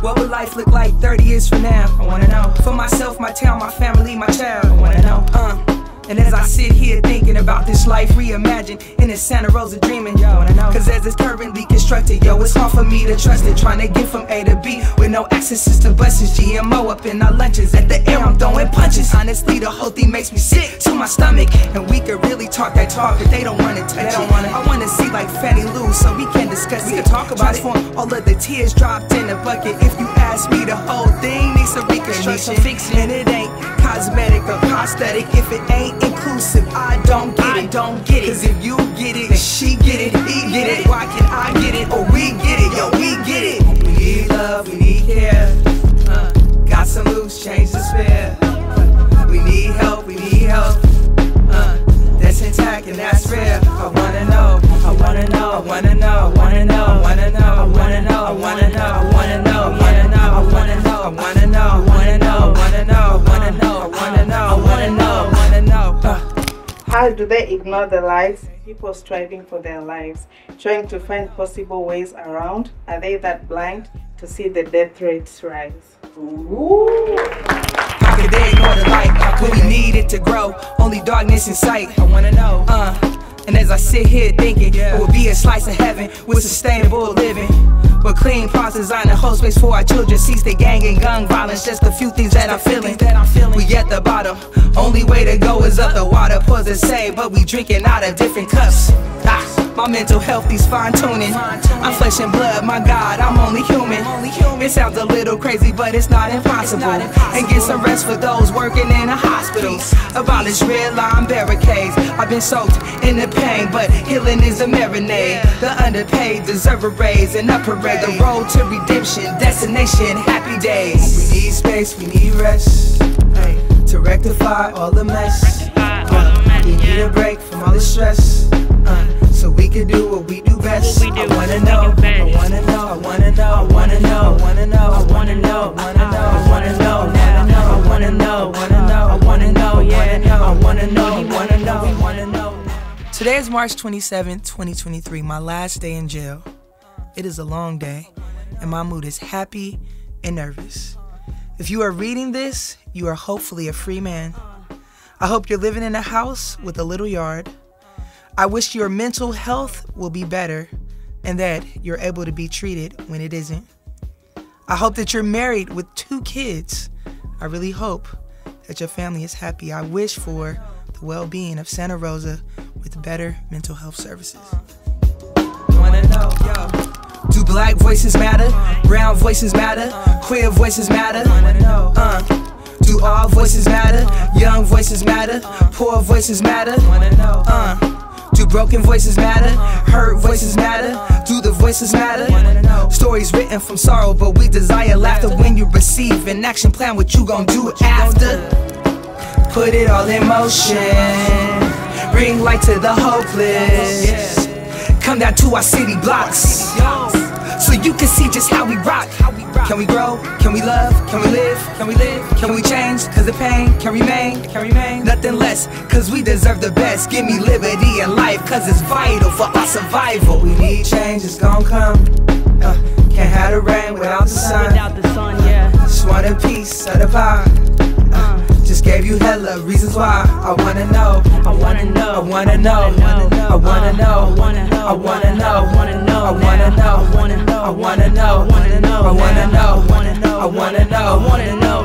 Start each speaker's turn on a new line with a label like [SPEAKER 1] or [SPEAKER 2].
[SPEAKER 1] What would life look like 30 years from now? I wanna know. For myself, my town, my family, my child. I wanna know. Uh. And as I sit here thinking about this life reimagined in this Santa Rosa dreaming, yo? Cause as it's currently constructed, yo, it's hard for me to trust it. Trying to get from A to B with no access to buses. GMO up in our lunches. At the air, I'm throwing punches. Honestly, the whole thing makes me sick to my stomach. And we could really talk that talk, but they don't wanna touch they don't it. Wanna. I wanna see like Fannie Lou, so we can discuss we it. Can talk about Transform it. all of the tears dropped in a bucket. If you ask me, the whole thing needs some reconstruction. And it ain't cosmetic or prosthetic if it ain't if I don't get it? I don't get it. Cause if you get it, she get it, he get it. Why can I get it? Or we get it, yo, we get it. We need love, we need care. Uh, got some loose change to spare. We need help, we need help. Uh, that's intact and that's rare. I wanna know, I wanna know, I wanna know, I wanna know, I wanna know, I wanna know. I wanna know.
[SPEAKER 2] How do they ignore the lies? People striving for their lives, trying to find possible ways around. Are they that blind to see the death rates rise?
[SPEAKER 1] Ooh. How could they ignore the light when we need it to grow? Only darkness in sight. I wanna know. Uh, and as I sit here thinking, it would be a slice of heaven with sustainable living. But clean process design a whole space for our children. Cease the gang and gun violence. Just a few things that I'm feeling. We at the bottom. Only way to go is up. The water pours the same, but we drinking out of different cups. Ah. My mental health needs fine tuning. I'm flesh and blood, my God, I'm only human. It sounds a little crazy, but it's not impossible. And get some rest for those working in the hospitals. Abolish red line barricades. I've been soaked in the pain, but healing is a marinade. The underpaid deserve a raise and a parade. The road to redemption, destination, happy days. We need space, we need rest. to rectify all the mess. Uh, we need a break from all the stress. Uh, so we can do what we do best.
[SPEAKER 3] We do,
[SPEAKER 1] I wanna know, I wanna know, I wanna know, I wanna know, I wanna know, I wanna know, I wanna know, I wanna know, I wanna know, I wanna know, I wanna know, yeah, I wanna know, I wanna know, I wanna know. Today is March 27th, 2023, my last day in jail. It is a long day, and my mood is happy and nervous. If you are reading this, you are hopefully a free man. I hope you're living in a house with a little yard I wish your mental health will be better and that you're able to be treated when it isn't. I hope that you're married with two kids. I really hope that your family is happy. I wish for the well being of Santa Rosa with better mental health services. Do black voices matter? Brown voices matter? Queer voices matter? Uh, do all voices matter? Young voices matter? Poor voices matter? Uh, do broken voices matter? Hurt voices matter? Do the voices matter? Stories written from sorrow, but we desire laughter when you receive an action plan. What you gon' do after? Put it all in motion. Bring light to the hopeless. Come down to our city blocks so you can see just how we rock. Can we grow? Can we love? Can we live? Can we live? Can we change? Cause the pain can remain. Can remain. Nothing less, cause we deserve the best. Give me liberty and life, cause it's vital for our survival. We need change, it's gonna come. Uh, can't have the rain without the sun.
[SPEAKER 3] Without the sun, yeah.
[SPEAKER 1] Just want a piece of the pie. Uh, just gave you hella reasons why.
[SPEAKER 3] I wanna know. I
[SPEAKER 1] wanna know. I wanna know. I wanna know. I wanna know. I wanna know. I wanna know. I wanna know. I wanna know. I wanna know. I wanna know. I wanna know. I wanna know.